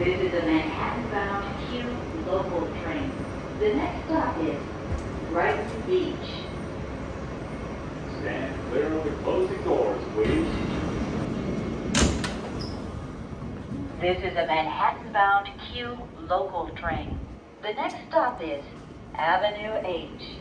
This is a Manhattan-bound Q local train. The next stop is Brighton Beach. Stand clear of the closing doors, please. This is a Manhattan-bound Q local train. The next stop is Avenue H.